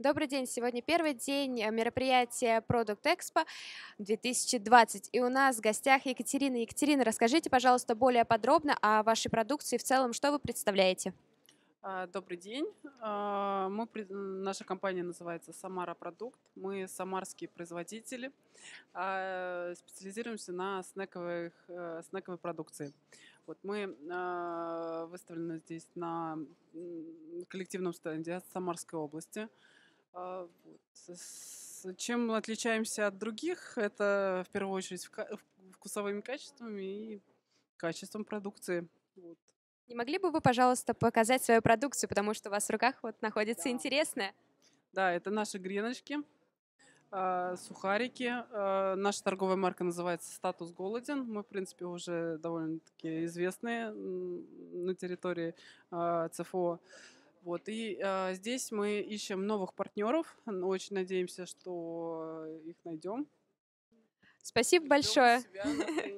Добрый день. Сегодня первый день э, мероприятия Product Expo 2020. И у нас в гостях Екатерина. Екатерина, расскажите, пожалуйста, более подробно о вашей продукции в целом, что вы представляете. А, добрый день. А, мы, наша компания называется «Самара Продукт». Мы самарские производители. А, специализируемся на снековых, э, снековой продукции. Вот мы выставлены здесь на коллективном стенде Самарской области – вот. Чем мы отличаемся от других, это в первую очередь вкусовыми качествами и качеством продукции. Вот. Не могли бы вы, пожалуйста, показать свою продукцию, потому что у вас в руках вот находится да. интересное? Да, это наши греночки, а, сухарики. А, наша торговая марка называется «Статус голоден». Мы, в принципе, уже довольно-таки известные на территории ЦФО. Вот, и э, здесь мы ищем новых партнеров. Очень надеемся, что их найдем. Спасибо большое.